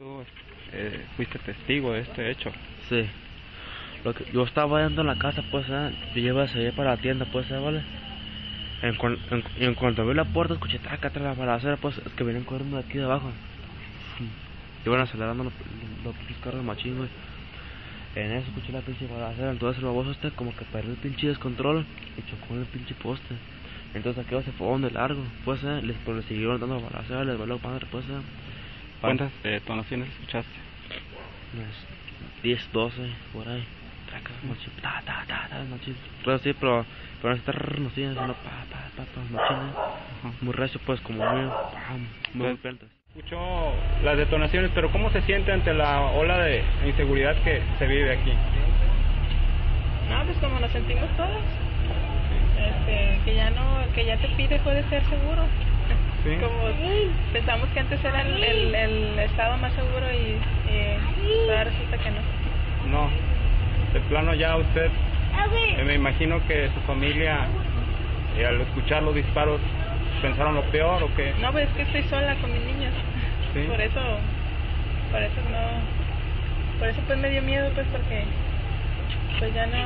Tú eh, fuiste testigo de este hecho. Sí. Lo que, yo estaba yendo en la casa, pues, ¿eh? yo iba a salir para la tienda, pues, ¿eh? ¿vale? En, en, en cuanto abrí la puerta, escuché traca, traca, la balacera, pues, es que venían corriendo de aquí de abajo. Iban acelerando los, los, los carros machín. En eso escuché la pinche balacera, entonces el baboso este como que perdió el pinche descontrol y chocó en el pinche poste. Entonces aquello se fue de largo, pues, ¿eh? Les, pero le siguieron dando balacera, les valió madre, pues, ¿eh? ¿Cuántas eh, detonaciones escuchaste? unas 10, 12, por ahí. Traca, machín, ta, ta, ta, ta, machín. Pero sí, pero, pero así, trrr, no sé, solo pa, pa, pa, pa, eh. Ajá. Muy recio, pues, como muy, pam, muy Pues- golpeantes. Escuchó las detonaciones, pero ¿cómo se siente ante la ola de inseguridad que se vive aquí? No, pues como nos sentimos todos. Este, que ya no, que ya te pide puede ser seguro. Sí. Como pensamos que antes era el, el, el estado más seguro y, y ahora resulta que no. No. De plano ya usted, eh, me imagino que su familia, eh, al escuchar los disparos, pensaron lo peor o que... No, pues es que estoy sola con mis niños. Sí. Por eso, por eso no, por eso pues me dio miedo pues porque pues ya no,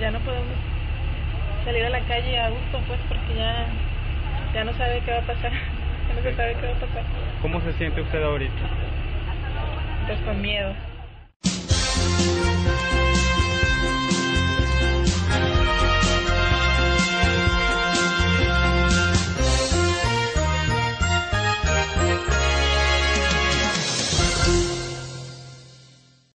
ya no podemos salir a la calle a gusto pues porque ya, ya no sabe qué va a pasar, ya no se sabe qué va a pasar, ¿Cómo se siente usted ahorita? pues con miedo.